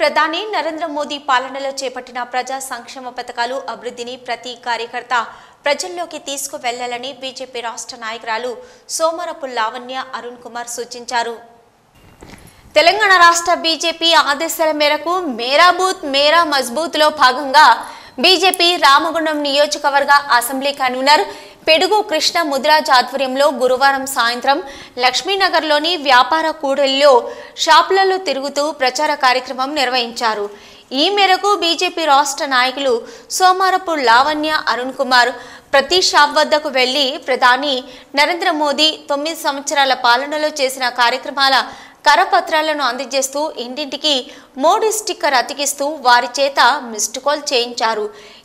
ప్రధాని నరేంద్ర మోదీ పాలనలో చేపట్టిన ప్రజా సంక్షేమ పథకాలు అభివృద్ధిని ప్రతి కార్యకర్త ప్రజల్లోకి తీసుకువెళ్ళాలని బీజేపీ రాష్ట్ర నాయకురాలు సోమరపు లావణ్య అరుణ్ కుమార్ సూచించారు. తెలంగాణ రాష్ట్ర బీజేపీ ఆదేశాల మేరకు మేరా బూత్ మేరా మజ్బూత్లో భాగంగా బీజేపీ రామగుండం నియోజకవర్గ అసెంబ్లీ కన్వీనర్ పెడుగు కృష్ణ ముదిరాజ్ ఆధ్వర్యంలో గురువారం సాయంత్రం లక్ష్మీనగర్లోని వ్యాపార కూడలిలో షాపులలో తిరుగుతూ ప్రచార కార్యక్రమం నిర్వహించారు. ఈ మేరకు బీజేపీ రాష్ట్ర నాయకులు సోమారపు లావణ్య అరుణ్ కుమార్ ప్రతి షాప్ వద్దకు వెళ్ళి ప్రధాని నరేంద్ర మోదీ తొమ్మిది సంవత్సరాల పాలనలో చేసిన కార్యక్రమాల కరపత్రాలను అందజేస్తూ ఇంటింటికి మోడీ స్టిక్కర్ అతికిస్తూ వారి చేత మిస్డ్ కాల్ చేయించారు.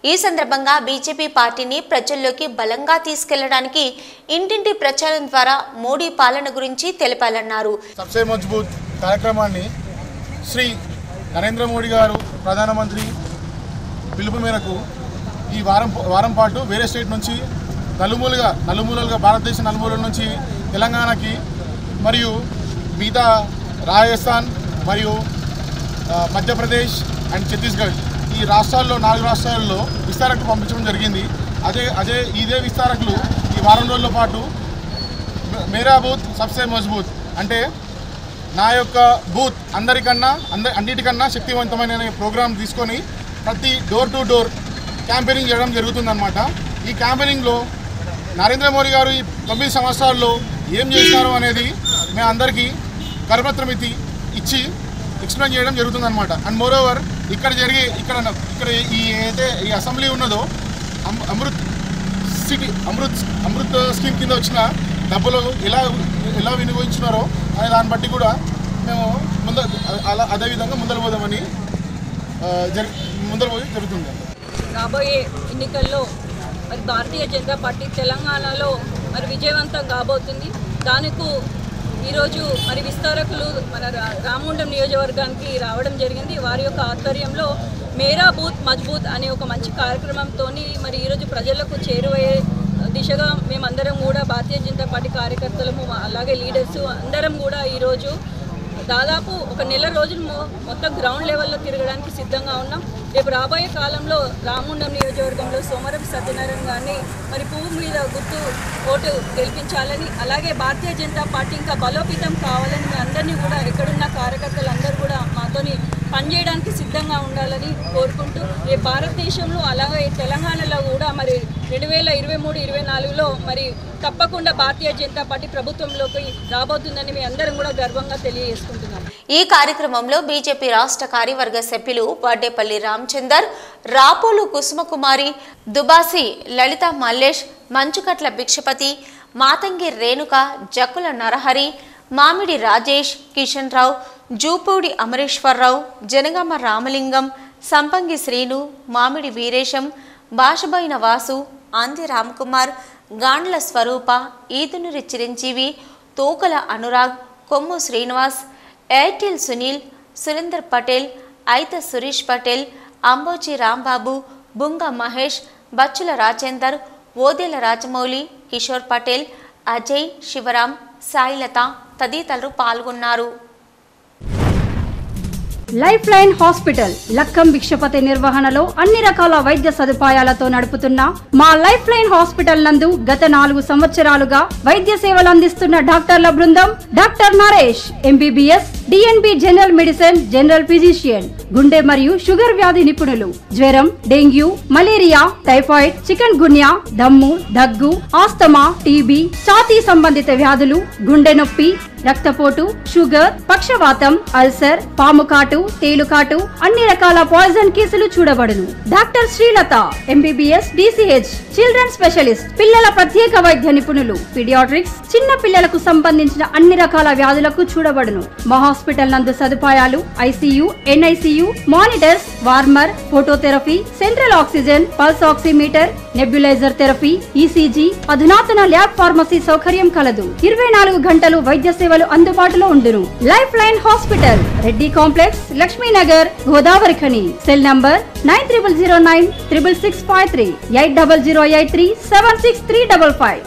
ఈ సందర్భంగా బీజేపీ పార్టీని ప్రజల్లోకి బలంగా తీసుకెళ్ళడానికి ఇంటింటి ప్రచారం ద్వారా మోడీ పాలన గురించి తెలిపాలన్నారు. సబ్సే మజ్బూత్ కార్యక్రమాన్ని శ్రీ నరేంద్ర మోడీ గారు ప్రధానమంత్రి పిలుపు మేరకు ఈ వారం వారం పాటు వేరే స్టేట్ నుంచి నలుమూలుగా నలుమూలలుగా భారతదేశ నలుమూలల నుంచి తెలంగాణకి మరియు మిగతా రాజస్థాన్ మరియు మధ్యప్రదేశ్ అండ్ ఛత్తీస్గఢ్ ఈ రాష్ట్రాల్లో నాలుగు రాష్ట్రాల్లో విస్తారకు పంపించడం జరిగింది. అదే అదే ఇదే విస్తారకులు ఈ వారం రోజుల పాటు మేరా బూత్ సబ్సే మజ్బూత్ అంటే నా యొక్క బూత్ అందరికన్నా అందరి అన్నిటికన్నా శక్తివంతమైన ప్రోగ్రాం తీసుకొని ప్రతి డోర్ టు డోర్ క్యాంపెయినింగ్ చేయడం జరుగుతుందన్నమాట. ఈ క్యాంపెయినింగ్లో నరేంద్ర మోడీ గారు ఈ తొమ్మిది సంవత్సరాల్లో ఏం చేశారు అనేది మేము అందరికీ కరపత్రం ఇచ్చి ఇచ్చి ఎక్స్ప్లెయిన్ చేయడం జరుగుతుందన్నమాట. అండ్ మోర్ ఓవర్ ఇక్కడ జరిగే ఇక్కడ ఇక్కడ ఈ అయితే ఈ అసెంబ్లీ ఉన్నదో అమృత్ సిటీ అమృత్ అమృత్ స్కీమ్ కింద వచ్చిన డబ్బులు ఎలా ఎలా వినియోగించినారో అనే దాన్ని బట్టి కూడా మేము ముంద అలా అదేవిధంగా ముందర పోదామని జరి ముందర పోయి జరుగుతుంది. రాబోయే ఎన్నికల్లో మరి భారతీయ జనతా పార్టీ తెలంగాణలో మరి విజయవంతం కాబోతుంది. దానికి ఈరోజు మరి విస్తారకులు మన రా- రామగుండం నియోజకవర్గానికి రావడం జరిగింది. వారి యొక్క ఆధ్వర్యంలో మేరా బూత్ మజ్బూత్ అనే ఒక మంచి కార్యక్రమంతో మరి ఈరోజు ప్రజలకు చేరువయ్యే దిశగా మేమందరం కూడా భారతీయ జనతా పార్టీ కార్యకర్తలము అలాగే లీడర్స్ అందరం కూడా ఈరోజు దాదాపు ఒక నెల రోజులు మొత్తం గ్రౌండ్ లెవెల్లో తిరగడానికి సిద్ధంగా ఉన్నాం. రేపు రాబోయే కాలంలో రామగుండం నియోజకవర్గంలో సోమరం సత్యనారాయణ గారిని మరి పువ్వు మీద గుర్తు ఓటు గెలిపించాలని అలాగే భారతీయ జనతా పార్టీ ఇంకా బలోపేతం కావాలని అందరినీ కూడా ఎక్కడున్న కార్యకర్తలందరూ కూడా మాతోని పనిచేయడానికి సిద్ధంగా ఉండాలని కోరుకుంటూ రేపు భారతదేశంలో అలాగే తెలంగాణలో కూడా మరి రెండు వేల ఇరవై మూడు ఇరవై నాలుగులో మరి తప్పకుండా భారతీయ జనతా పార్టీ ప్రభుత్వంలోకి రాబోతుందని మీ అందరం కూడా గర్వంగా తెలియజేసుకుంటున్నాం. ఈ కార్యక్రమంలో బీజేపీ రాష్ట్ర కార్యవర్గ సభ్యులు వాడేపల్లి రామచందర్ రాపోలు కుసుమకుమారి దుబాసి లలిత మల్లేష్ మంచుకట్ల భిక్షపతి మాతంగి రేణుక జక్కుల నరహరి మామిడి రాజేష్ కిషన్ రావు జూపూడి అమరేశ్వరరావు జనగామ రామలింగం సంపంగి శ్రీను మామిడి వీరేశం భాషబైన వాసు ఆంది రామ్కుమార్ గాండ్ల స్వరూప ఈదునూరి చిరంజీవి తోకల అనురాగ్ కొమ్ము శ్రీనివాస్ ఎయిర్టెల్ సునీల్ సురేందర్ పటేల్ ఐత సురేష్ పటేల్ అంబోజీ రాంబాబు బుంగ మహేష్ బచ్చుల రాజేందర్ ఓదెల రాజమౌళి కిషోర్ పటేల్ అజయ్ శివరాం సాయిలత తదితరులు పాల్గొన్నారు. Life line hospital Lakkam Bhikshapathi నిర్వహణలో అన్ని రకాల వైద్య సదుపాయాలతో నడుపుతున్న మా లైఫ్ లైన్ హాస్పిటల్ నందు గత నాలుగు సంవత్సరాలుగా వైద్య సేవలు అందిస్తున్న డాక్టర్ల బృందం doctor Naresh MBBS DNB general medicine general physician గుండె మరియు షుగర్ వ్యాధి నిపుణులు జ్వరం dengue malaria typhoid chikungunya దమ్ము దగ్గు ఆస్తమా టీబీ ఛాతీ సంబంధిత వ్యాధులు గుండె నొప్పి రక్తపోటు షుగర్ పక్షవాతం అల్సర్ పాముకాటు తేలుకాటు అన్ని రకాల పాయిజన్ కేసులు చూడబడును. Doctor Srilatha MBBS DCH children specialist పిల్లల ప్రత్యేక వైద్య నిపుణులు పీడియాట్రిక్స్ చిన్న పిల్లలకు సంబంధించిన అన్ని రకాల వ్యాధులకు చూడబడును. మా హాస్పిటల్ నందు సదుపాయాలు ICU NICU monitors warmer phototherapy central oxygen pulse oximeter nebuliser therapy ECG అధునాతన ల్యాబ్ ఫార్మసీ సౌకర్యం కలదు. ఇరవై నాలుగు గంటలు వైద్య సేవ సేవలు అందుబాటులో ఉండును. Life line hospital Reddy complex Lakshminagar Godavarikhani. Cell number nine triple zero nine triple six five three eight double zero eight three seven six three double five.